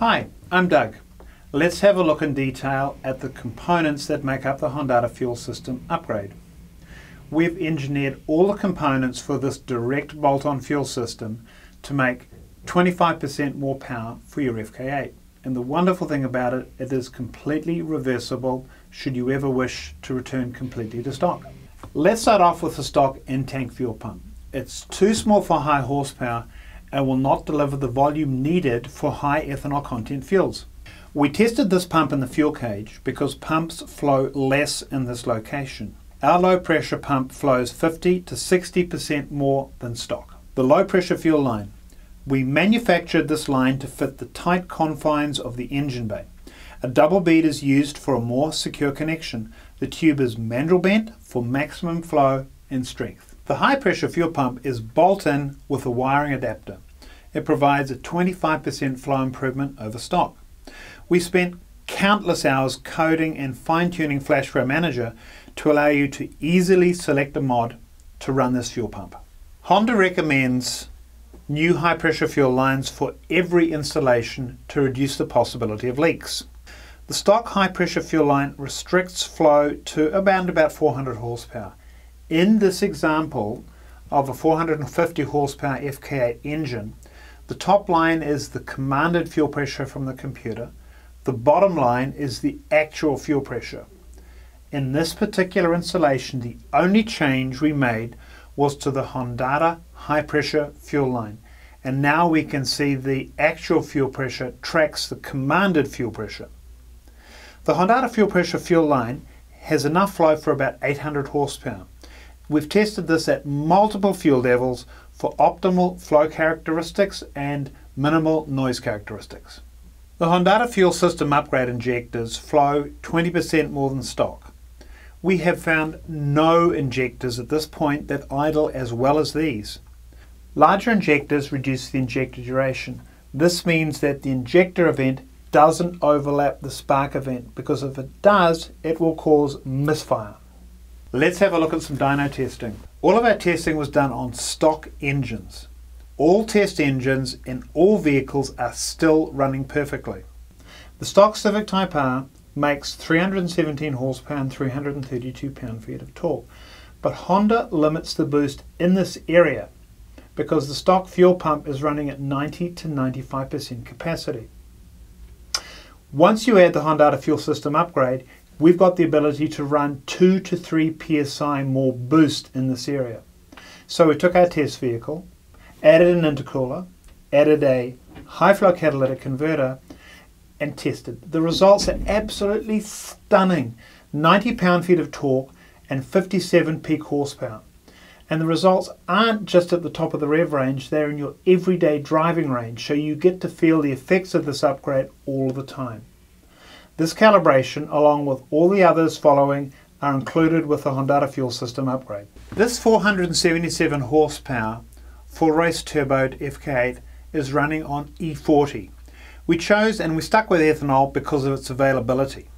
Hi, I'm Doug. Let's have a look in detail at the components that make up the Hondata fuel system upgrade. We've engineered all the components for this direct bolt-on fuel system to make 25% more power for your FK8. And the wonderful thing about it, it is completely reversible should you ever wish to return completely to stock. Let's start off with the stock in-tank fuel pump. It's too small for high horsepower and will not deliver the volume needed for high ethanol content fuels. We tested this pump in the fuel cage because pumps flow less in this location. Our low pressure pump flows 50 to 60% more than stock. The low pressure fuel line. We manufactured this line to fit the tight confines of the engine bay. A double bead is used for a more secure connection. The tube is mandrel bent for maximum flow and strength. The high pressure fuel pump is bolt in with a wiring adapter. It provides a 25% flow improvement over stock. We spent countless hours coding and fine-tuning FlashPro Manager to allow you to easily select a mod to run this fuel pump. Honda recommends new high pressure fuel lines for every installation to reduce the possibility of leaks. The stock high pressure fuel line restricts flow to around about 400 horsepower. In this example of a 450 horsepower FK8 engine, the top line is the commanded fuel pressure from the computer. The bottom line is the actual fuel pressure. In this particular installation, the only change we made was to the Hondata high pressure fuel line. And now we can see the actual fuel pressure tracks the commanded fuel pressure. The Hondata fuel pressure fuel line has enough flow for about 800 horsepower. We've tested this at multiple fuel levels for optimal flow characteristics and minimal noise characteristics. The Hondata fuel system upgrade injectors flow 20% more than stock. We have found no injectors at this point that idle as well as these. Larger injectors reduce the injector duration. This means that the injector event doesn't overlap the spark event because if it does, it will cause misfire. Let's have a look at some dyno testing. All of our testing was done on stock engines. All test engines in all vehicles are still running perfectly. The stock Civic Type R makes 317 horsepower and 332 pound-feet of torque, but Honda limits the boost in this area because the stock fuel pump is running at 90 to 95% capacity. Once you add the Honda fuel system upgrade, we've got the ability to run 2 to 3 psi more boost in this area. So we took our test vehicle, added an intercooler, added a high flow catalytic converter, and tested. The results are absolutely stunning 90 pound feet of torque and 57 peak horsepower. And the results aren't just at the top of the rev range, they're in your everyday driving range, so you get to feel the effects of this upgrade all the time. This calibration, along with all the others following, are included with the Hondata fuel system upgrade. This 477 horsepower Full-Race turboed FK8 is running on E40. We chose and we stuck with ethanol because of its availability.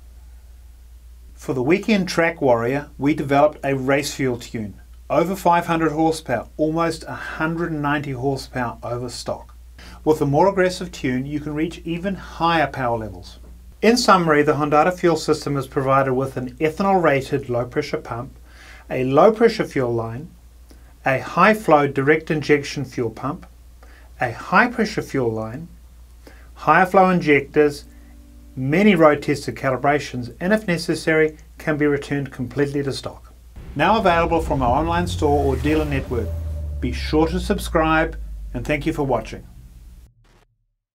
For the weekend track warrior, we developed a race fuel tune. Over 500 horsepower, almost 190 horsepower over stock. With a more aggressive tune, you can reach even higher power levels. In summary, the Hondata fuel system is provided with an ethanol rated low pressure pump, a low pressure fuel line, a high flow direct injection fuel pump, a high pressure fuel line, higher flow injectors, many road tested calibrations, and if necessary, can be returned completely to stock. Now available from our online store or dealer network. Be sure to subscribe and thank you for watching.